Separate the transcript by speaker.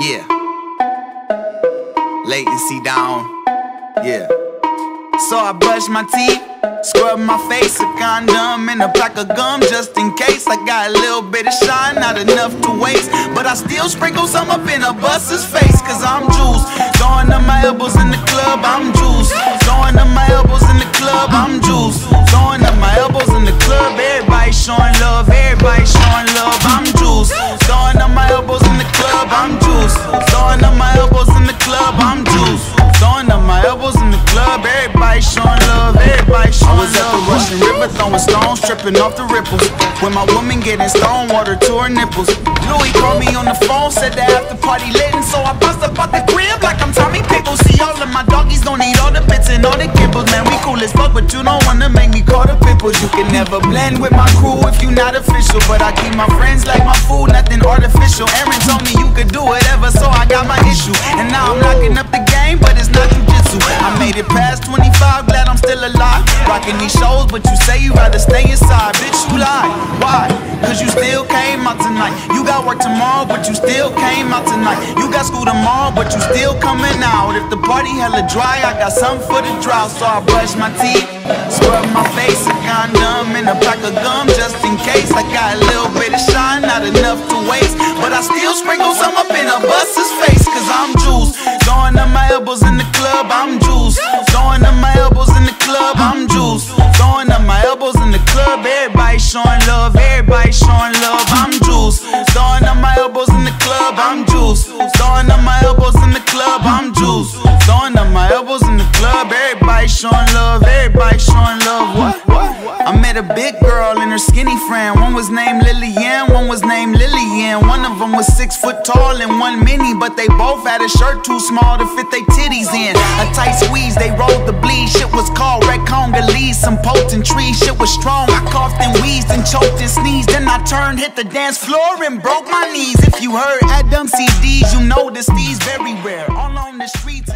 Speaker 1: Yeah. Latency down. Yeah. So I brush my teeth, scrub my face, a condom, and a pack of gum just in case. I got a little bit of shine, not enough to waste. But I still sprinkle some up in a bus's face, cause I'm juice. Throwing up my love, everybody showing. I was at the Russian River throwing stones, tripping off the ripples. When my woman getting stone water to her nipples. Louis called me on the phone, said the after party lit, and so I bust up out the crib like I'm Tommy Pickles. See all of my doggies don't need all the bits and all the kibbles, man. We cool as fuck, but you don't wanna make me call the pimples. You can never blend with my crew if you not official, but I keep my friends like my food, nothing artificial. Aaron told me you could do whatever, so I got my issue, and now I'm knocking up the still alive. Rocking these shows, but you say you rather stay inside. Bitch, you lie. Why? Cause you still came out tonight. You got work tomorrow, but you still came out tonight. You got school tomorrow, but you still coming out. If the party hella dry, I got something for the drought. So I brush my teeth, scrub my face, a condom, and a pack of gum just in case. I got a little bit of shine, not enough to waste. But I still sprinkle some up in a bus's face, cause I'm juice. Throwing up my elbows in the everybody showing love, I'm juice. Throwing up my elbows in the club, I'm juice. Throwing up my elbows in the club, I'm juice. Throwing a big girl and her skinny friend. One was named Lillian, one was named Lillian. One of them was six foot tall and one mini, but they both had a shirt too small to fit their titties in. A tight squeeze, they rolled the bleed. Shit was called Red Congolese, some potent trees. Shit was strong. I coughed and wheezed and choked and sneezed. Then I turned, hit the dance floor and broke my knees. If you heard Adam CDs, you know the Steve's very rare. All on the streets.